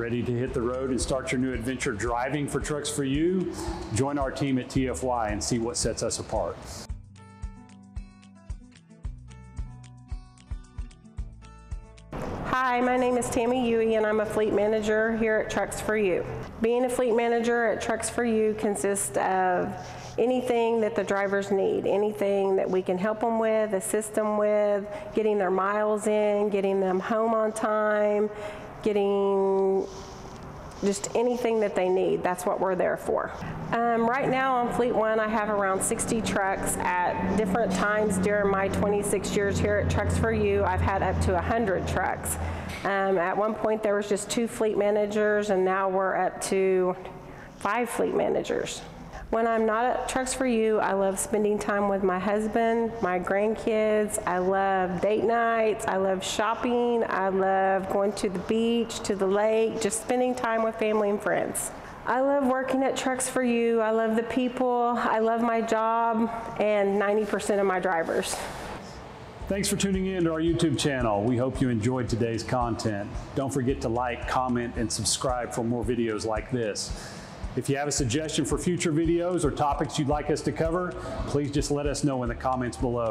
Ready to hit the road and start your new adventure driving for Trucks for You? Join our team at TFY and see what sets us apart. Hi, my name is Tammy Hughey and I'm a fleet manager here at Trucks for You. Being a fleet manager at Trucks for You consists of anything that the drivers need, anything that we can help them with, assist them with, getting their miles in, getting them home on time, getting just anything that they need. That's what we're there for. Um, right now on Fleet One, I have around 60 trucks at different times during my 26 years here at Trucks for You. I've had up to 100 trucks. Um, at one point, there was just two fleet managers, and now we're up to five fleet managers. When I'm not at Trucks for You, I love spending time with my husband, my grandkids. I love date nights. I love shopping. I love going to the beach, to the lake, just spending time with family and friends. I love working at Trucks for You. I love the people. I love my job and 90% of my drivers. Thanks for tuning in to our YouTube channel. We hope you enjoyed today's content. Don't forget to like, comment, and subscribe for more videos like this. If you have a suggestion for future videos or topics you'd like us to cover, please just let us know in the comments below.